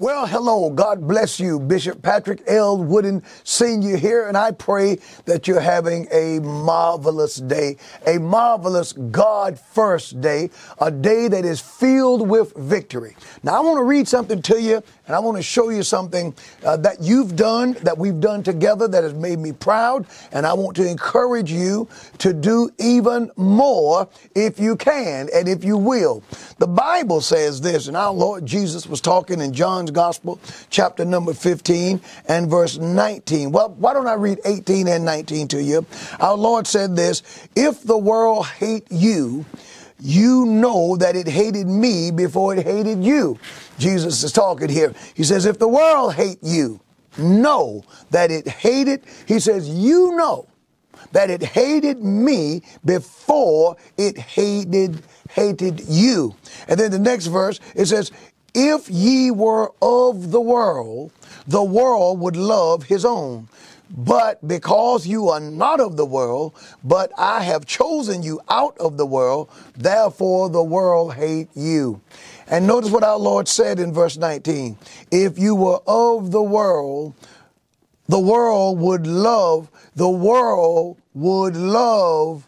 Well, hello. God bless you. Bishop Patrick L. Wooden Sr. here, and I pray that you're having a marvelous day, a marvelous God first day, a day that is filled with victory. Now, I want to read something to you, and I want to show you something uh, that you've done, that we've done together, that has made me proud, and I want to encourage you to do even more if you can and if you will. The Bible says this, and our Lord Jesus was talking in John John's Gospel, chapter number 15 and verse 19. Well, why don't I read 18 and 19 to you? Our Lord said this If the world hate you, you know that it hated me before it hated you. Jesus is talking here. He says, If the world hate you, know that it hated, he says, You know that it hated me before it hated hated you. And then the next verse it says if ye were of the world, the world would love his own. But because you are not of the world, but I have chosen you out of the world, therefore the world hate you. And notice what our Lord said in verse 19. If you were of the world, the world would love, the world would love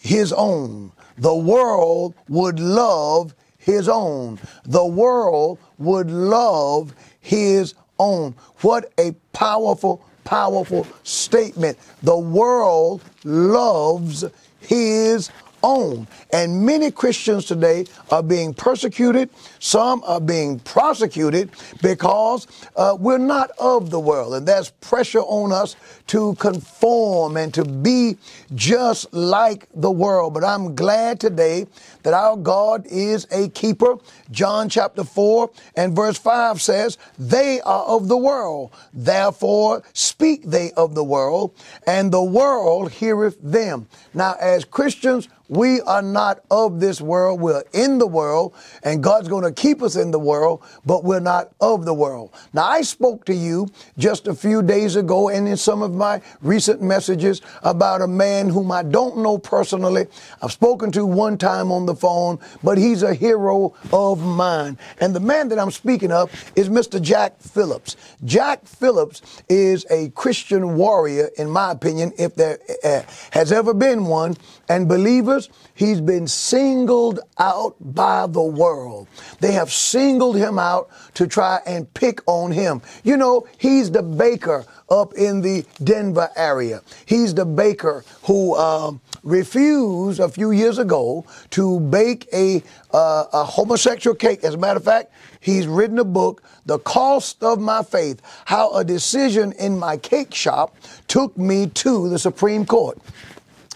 his own. The world would love his own. The world would love his own. What a powerful, powerful statement. The world loves his own. And many Christians today are being persecuted. Some are being prosecuted because uh, we're not of the world. And there's pressure on us to conform and to be just like the world. But I'm glad today that our God is a keeper. John chapter 4 and verse 5 says, They are of the world, therefore speak they of the world, and the world heareth them. Now, as Christians, we are not of this world. We're in the world, and God's going to keep us in the world, but we're not of the world. Now, I spoke to you just a few days ago and in some of my recent messages about a man whom I don't know personally. I've spoken to one time on the phone, but he's a hero of mine. And the man that I'm speaking of is Mr. Jack Phillips. Jack Phillips is a Christian warrior, in my opinion, if there uh, has ever been one. And believers, he's been singled out by the world. They have singled him out to try and pick on him. You know, he's the baker up in the Denver area. He's the baker who um, refused a few years ago to bake a, uh, a homosexual cake. As a matter of fact, he's written a book, The Cost of My Faith How a Decision in My Cake Shop Took Me to the Supreme Court.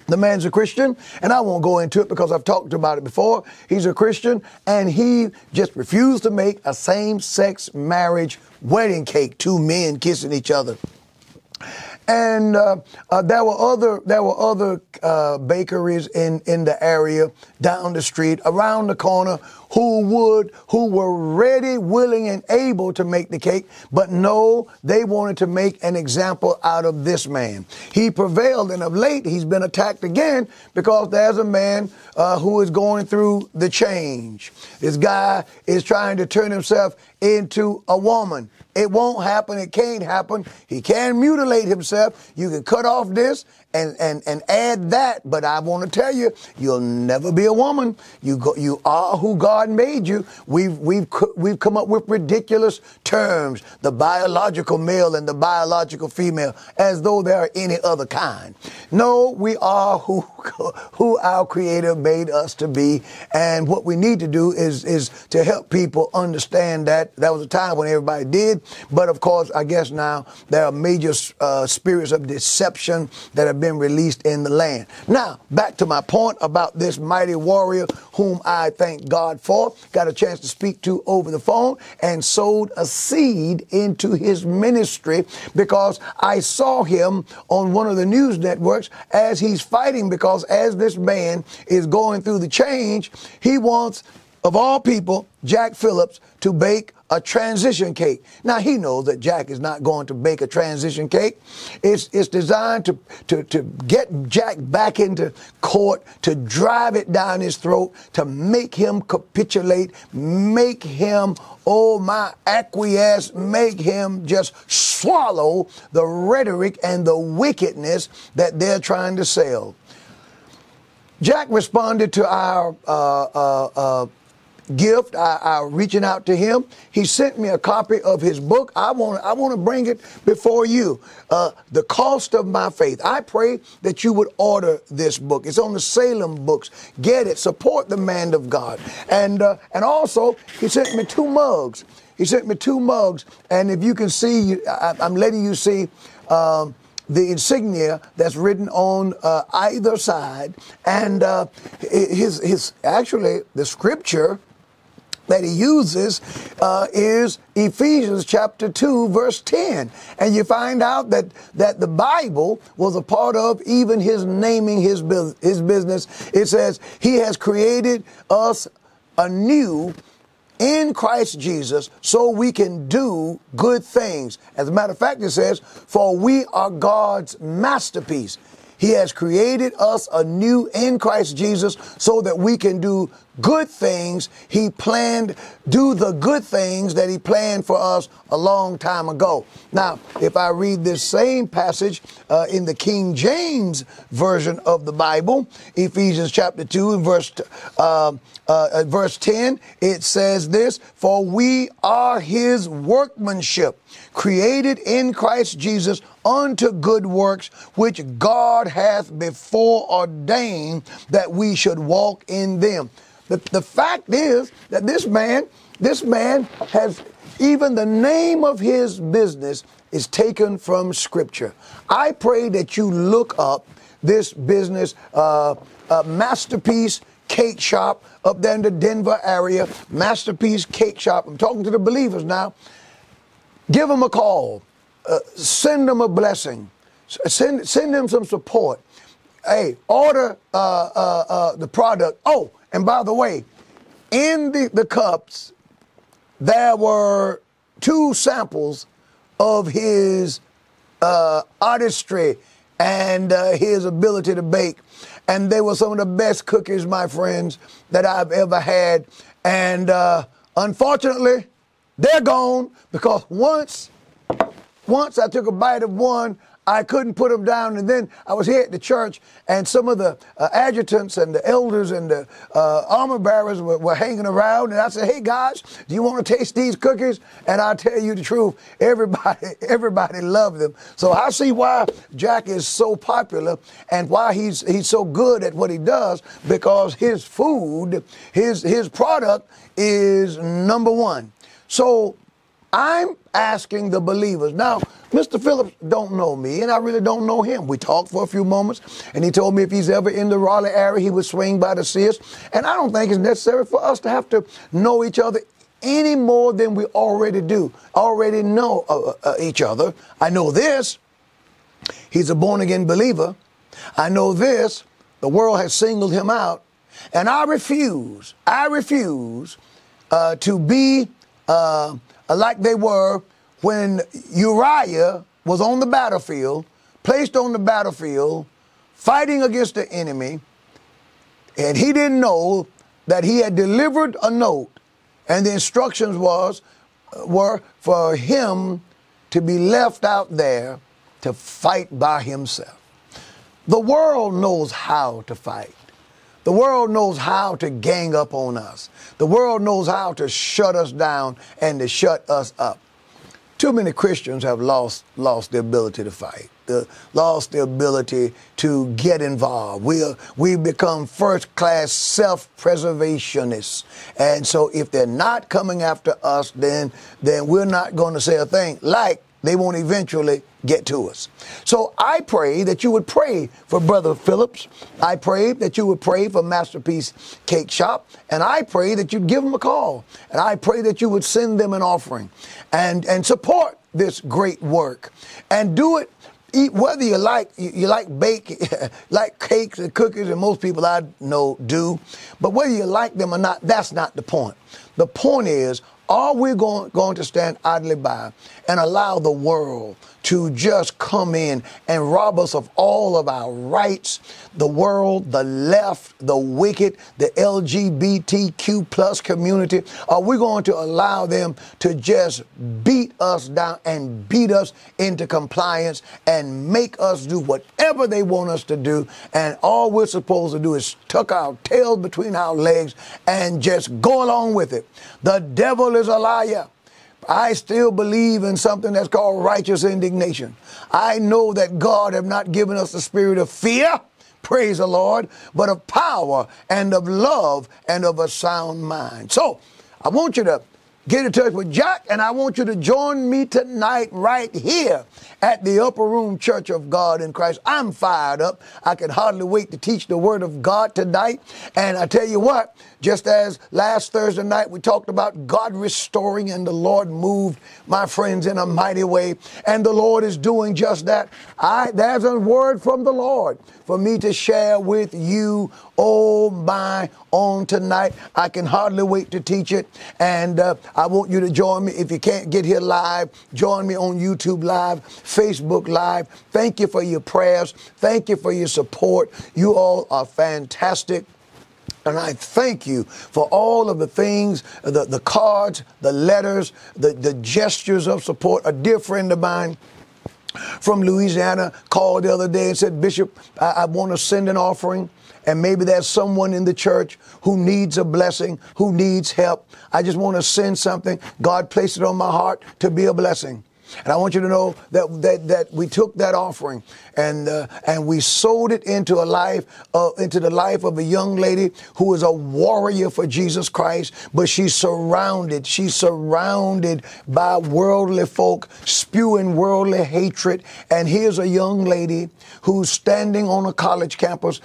The man's a Christian, and I won't go into it because I've talked about it before. He's a Christian, and he just refused to make a same sex marriage wedding cake, two men kissing each other and uh, uh, there were other there were other uh, bakeries in in the area down the street around the corner who would who were ready willing and able to make the cake but no they wanted to make an example out of this man he prevailed and of late he's been attacked again because there's a man uh, who is going through the change this guy is trying to turn himself into a woman it won't happen. It can't happen. He can mutilate himself. You can cut off this and, and, and add that. But I want to tell you, you'll never be a woman. You go, you are who God made you. We've, we've, we've come up with ridiculous terms, the biological male and the biological female, as though there are any other kind. No, we are who, who our creator made us to be. And what we need to do is, is to help people understand that. That was a time when everybody did. But of course, I guess now there are major uh, spirits of deception that have been released in the land. Now, back to my point about this mighty warrior whom I thank God for. Got a chance to speak to over the phone and sowed a seed into his ministry because I saw him on one of the news networks as he's fighting because as this man is going through the change, he wants of all people, Jack Phillips, to bake a transition cake. Now he knows that Jack is not going to bake a transition cake. It's, it's designed to, to, to get Jack back into court, to drive it down his throat, to make him capitulate, make him, oh my, acquiesce, make him just swallow the rhetoric and the wickedness that they're trying to sell. Jack responded to our uh, uh, uh, gift, I, I reaching out to him. He sent me a copy of his book. I want I want to bring it before you. Uh, the cost of my faith. I pray that you would order this book. It's on the Salem books. Get it. Support the man of God. And uh, and also he sent me two mugs. He sent me two mugs. And if you can see, I, am letting you see. Um, the insignia that's written on uh, either side, and uh, his his actually the scripture that he uses uh, is Ephesians chapter 2 verse 10 and you find out that that the Bible was a part of even his naming his his business. It says he has created us anew in Christ Jesus so we can do good things. As a matter of fact it says for we are God's masterpiece. He has created us anew in Christ Jesus so that we can do good things he planned, do the good things that he planned for us a long time ago. Now, if I read this same passage uh, in the King James version of the Bible, Ephesians chapter 2 and verse, uh, uh, verse 10, it says this, For we are his workmanship, created in Christ Jesus unto good works, which God hath before ordained that we should walk in them. The, the fact is that this man, this man has even the name of his business is taken from Scripture. I pray that you look up this business, uh, uh, Masterpiece Cake Shop up there in the Denver area, Masterpiece Cake Shop. I'm talking to the believers now. Give them a call. Uh, send them a blessing. Send, send them some support. Hey, order uh, uh, uh, the product. Oh, and by the way, in the, the cups, there were two samples of his uh, artistry and uh, his ability to bake. And they were some of the best cookies, my friends, that I've ever had. And uh, unfortunately, they're gone because once, once I took a bite of one, I couldn't put them down. And then I was here at the church, and some of the uh, adjutants and the elders and the uh, armor bearers were, were, hanging around. And I said, "Hey guys, do you want to taste these cookies?" And I'll tell you the truth, everybody, everybody loved them. So I see why Jack is so popular and why he's he's so good at what he does because his food, his his product is number one. So I'm asking the believers. Now, Mr. Phillips don't know me, and I really don't know him. We talked for a few moments, and he told me if he's ever in the Raleigh area, he would swing by to see us. And I don't think it's necessary for us to have to know each other any more than we already do, already know uh, uh, uh each other. I know this. He's a born again believer. I know this. The world has singled him out. And I refuse, I refuse uh, to be uh, like they were when Uriah was on the battlefield, placed on the battlefield, fighting against the enemy, and he didn't know that he had delivered a note, and the instructions was were for him to be left out there to fight by himself. The world knows how to fight. The world knows how to gang up on us. The world knows how to shut us down and to shut us up. Too many Christians have lost lost the ability to fight, the, lost the ability to get involved. We are, we become first class self preservationists, and so if they're not coming after us, then then we're not going to say a thing. Like they won't eventually get to us. So I pray that you would pray for Brother Phillips. I pray that you would pray for Masterpiece Cake Shop. And I pray that you'd give them a call. And I pray that you would send them an offering and, and support this great work. And do it eat whether you like you, you like bake like cakes and cookies and most people I know do but whether you like them or not that's not the point the point is are we going, going to stand idly by and allow the world to just come in and rob us of all of our rights? The world, the left, the wicked, the LGBTQ plus community, are we going to allow them to just beat us down and beat us into compliance and make us do whatever they want us to do? And all we're supposed to do is tuck our tail between our legs and just go along with it. The devil is a liar. I still believe in something that's called righteous indignation. I know that God have not given us the spirit of fear, praise the Lord, but of power and of love and of a sound mind. So I want you to get in touch with Jack, and I want you to join me tonight right here at the Upper Room Church of God in Christ. I'm fired up. I can hardly wait to teach the Word of God tonight. And I tell you what, just as last Thursday night we talked about God restoring, and the Lord moved my friends in a mighty way, and the Lord is doing just that. I there's a word from the Lord for me to share with you. all my, own tonight. I can hardly wait to teach it, and uh, I want you to join me. If you can't get here live, join me on YouTube Live, Facebook Live. Thank you for your prayers. Thank you for your support. You all are fantastic. And I thank you for all of the things, the, the cards, the letters, the, the gestures of support. A dear friend of mine from Louisiana called the other day and said, Bishop, I, I want to send an offering. And maybe there's someone in the church who needs a blessing, who needs help. I just want to send something. God placed it on my heart to be a blessing. And I want you to know that that, that we took that offering and uh, and we sold it into a life uh, into the life of a young lady who is a warrior for Jesus Christ, but she's surrounded she's surrounded by worldly folk spewing worldly hatred. And here's a young lady who's standing on a college campus,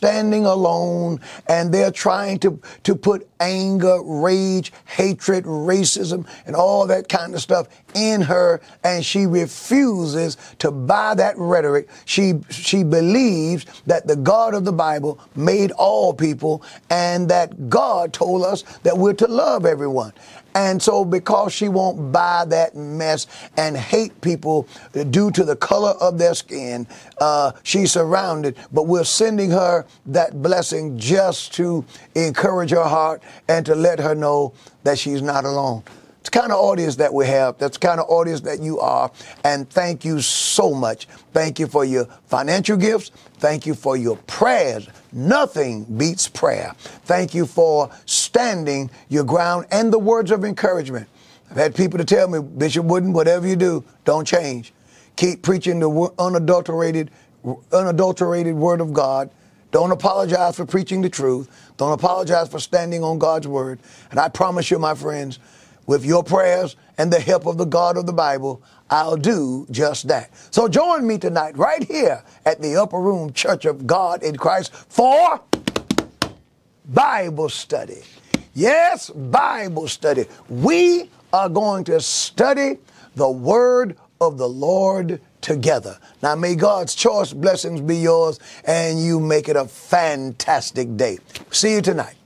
standing alone, and they're trying to to put anger, rage, hatred, racism, and all that kind of stuff in her, and she refuses to buy that rhetoric. She she believes that the God of the Bible made all people, and that God told us that we're to love everyone. And so, because she won't buy that mess and hate people due to the color of their skin, uh, she's surrounded. But we're sending her that blessing just to encourage her heart and to let her know that she's not alone. It's the kind of audience that we have. That's the kind of audience that you are. And thank you so much. Thank you for your financial gifts. Thank you for your prayers. Nothing beats prayer. Thank you for standing your ground and the words of encouragement. I've had people to tell me, Bishop Wooden, whatever you do, don't change. Keep preaching the unadulterated, unadulterated word of God. Don't apologize for preaching the truth. Don't apologize for standing on God's word. And I promise you, my friends, with your prayers and the help of the God of the Bible, I'll do just that. So join me tonight right here at the Upper Room Church of God in Christ for Bible study. Yes, Bible study. We are going to study the Word of the Lord together. Now, may God's choice blessings be yours and you make it a fantastic day. See you tonight.